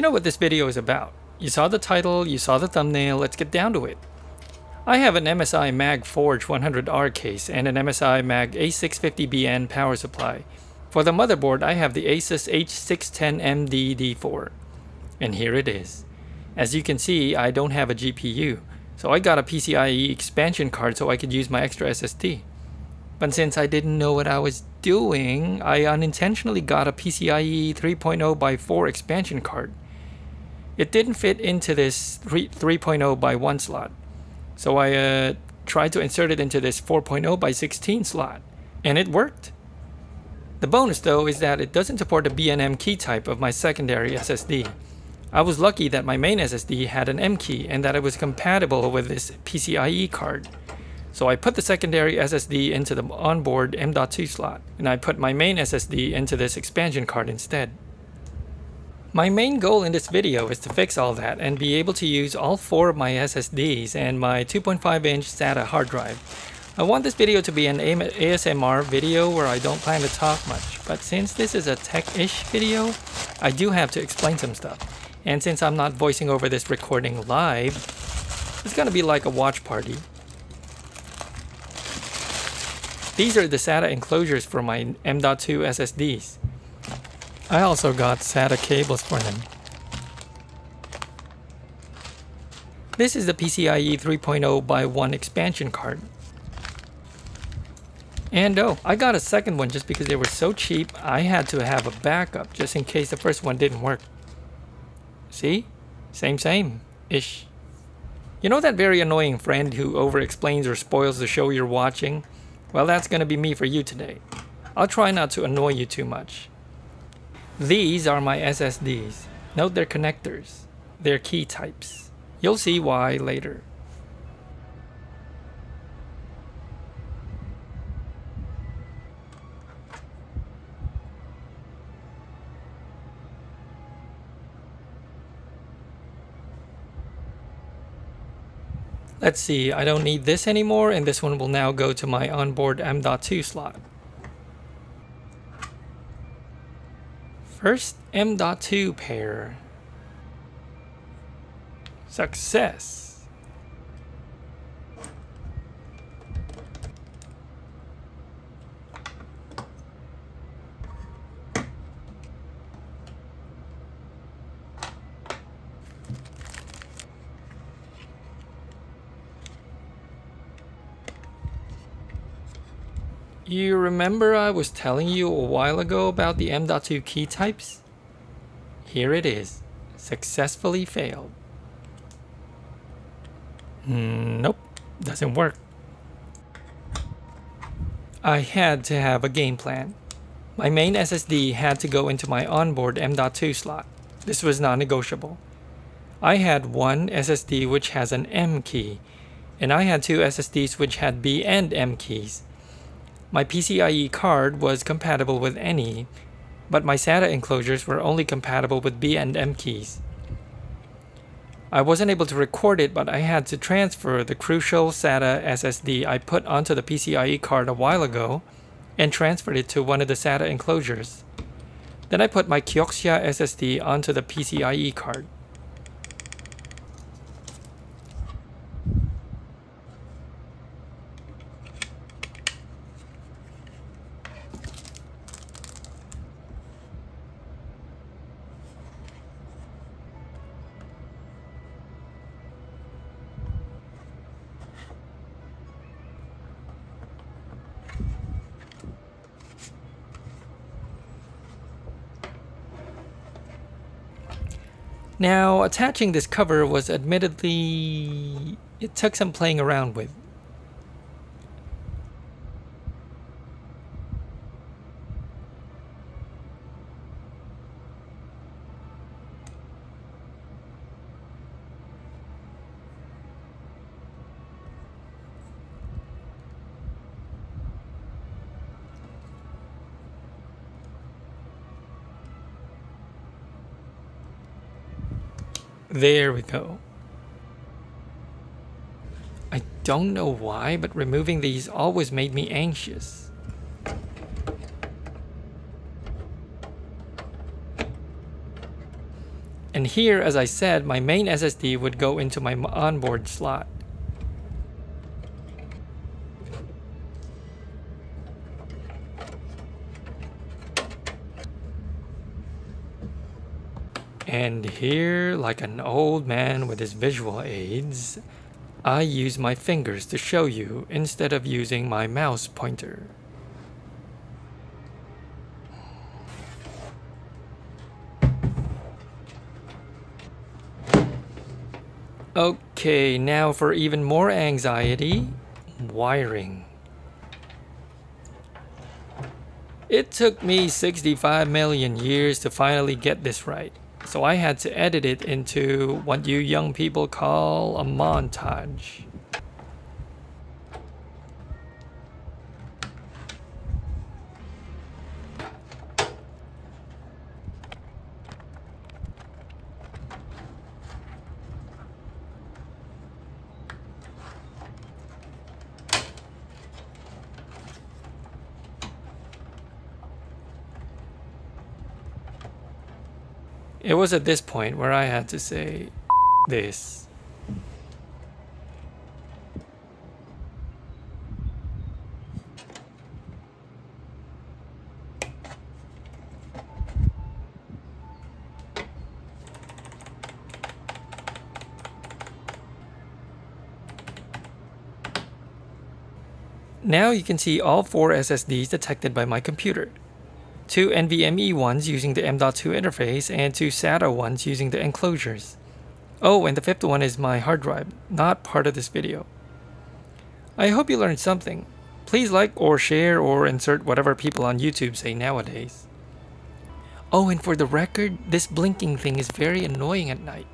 You know what this video is about. You saw the title, you saw the thumbnail, let's get down to it. I have an MSI Mag Forge 100R case and an MSI Mag A650BN power supply. For the motherboard, I have the Asus H610MD D4. And here it is. As you can see, I don't have a GPU, so I got a PCIe expansion card so I could use my extra SSD. But since I didn't know what I was doing, I unintentionally got a PCIe 3.0 x 4 expansion card. It didn't fit into this 3.0 by 1 slot, so I uh, tried to insert it into this 4.0 by 16 slot, and it worked. The bonus though is that it doesn't support the B and M key type of my secondary SSD. I was lucky that my main SSD had an M key and that it was compatible with this PCIe card. So I put the secondary SSD into the onboard M.2 slot, and I put my main SSD into this expansion card instead. My main goal in this video is to fix all that and be able to use all four of my SSDs and my 2.5 inch SATA hard drive. I want this video to be an ASMR video where I don't plan to talk much, but since this is a tech-ish video, I do have to explain some stuff. And since I'm not voicing over this recording live, it's gonna be like a watch party. These are the SATA enclosures for my M.2 SSDs. I also got SATA cables for them. This is the PCIe 3.0 by 1 expansion card. And oh, I got a second one just because they were so cheap, I had to have a backup just in case the first one didn't work. See? Same same. Ish. You know that very annoying friend who over-explains or spoils the show you're watching? Well, that's gonna be me for you today. I'll try not to annoy you too much. These are my SSDs. Note their connectors. Their key types. You'll see why later. Let's see, I don't need this anymore and this one will now go to my onboard M.2 slot. First M.2 pair. Success. You remember I was telling you a while ago about the M.2 key types? Here it is. Successfully failed. Mm, nope, doesn't work. I had to have a game plan. My main SSD had to go into my onboard M.2 slot. This was non-negotiable. I had one SSD which has an M key, and I had two SSDs which had B and M keys. My PCIe card was compatible with any, but my SATA enclosures were only compatible with B and M keys. I wasn't able to record it, but I had to transfer the Crucial SATA SSD I put onto the PCIe card a while ago and transferred it to one of the SATA enclosures. Then I put my Kioxia SSD onto the PCIe card. Now, attaching this cover was admittedly... it took some playing around with. There we go. I don't know why, but removing these always made me anxious. And here, as I said, my main SSD would go into my onboard slot. And here, like an old man with his visual aids, I use my fingers to show you instead of using my mouse pointer. Okay, now for even more anxiety, wiring. It took me 65 million years to finally get this right. So I had to edit it into what you young people call a montage. It was at this point where I had to say, this. Now you can see all four SSDs detected by my computer two NVMe ones using the M.2 interface, and two SATA ones using the enclosures. Oh, and the fifth one is my hard drive, not part of this video. I hope you learned something. Please like or share or insert whatever people on YouTube say nowadays. Oh, and for the record, this blinking thing is very annoying at night.